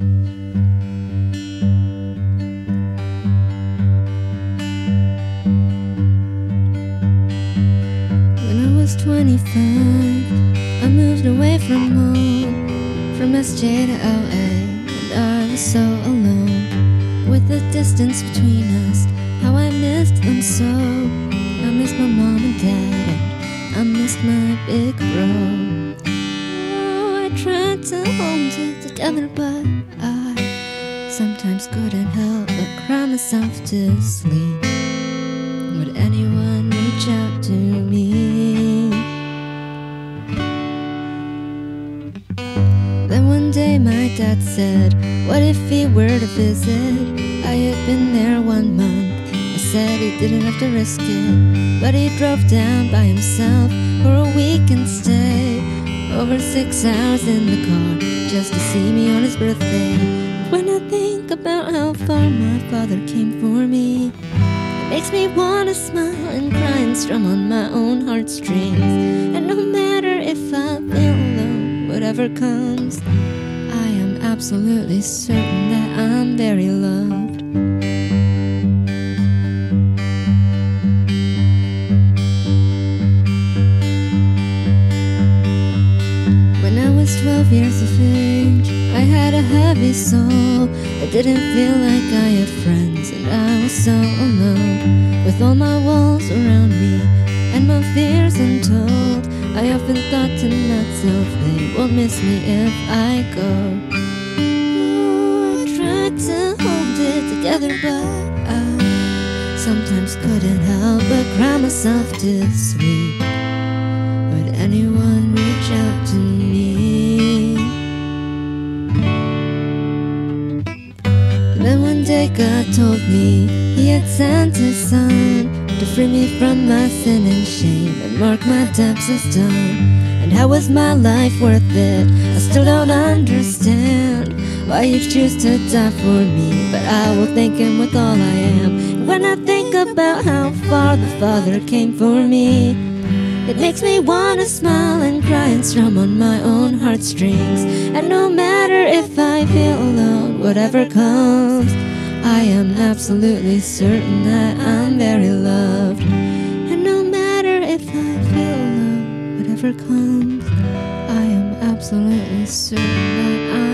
When I was 25, I moved away from home, from SJ to LA, and I was so alone. With the distance between us, how I missed them so. I missed my mom and dad, and I missed my big bro. Tried to it together, but I sometimes couldn't help but cry myself to sleep. Would anyone reach out to me? Then one day my dad said, What if he were to visit? I had been there one month. I said he didn't have to risk it, but he drove down by himself for a weekend stay. Over six hours in the car just to see me on his birthday. When I think about how far my father came for me, it makes me wanna smile and cry and strum on my own heartstrings. And no matter if I feel alone, whatever comes, I am absolutely certain that I'm very loved. 12 years of age, I had a heavy soul. I didn't feel like I had friends, and I was so alone. With all my walls around me and my fears untold, I often thought to myself they will miss me if I go. I tried to hold it together, but I sometimes couldn't help but cry myself to sleep. Would anyone Then one day God told me He had sent His Son to free me from my sin and shame and mark my debts as done. And how was my life worth it? I still don't understand why you choose to die for me, but I will thank Him with all I am. When I think about how far the Father came for me, it makes me wanna smile and cry and strum on my own heartstrings. And no matter if I feel alone, whatever comes, I am absolutely certain that I'm very loved. And no matter if I feel alone, whatever comes, I am absolutely certain that I'm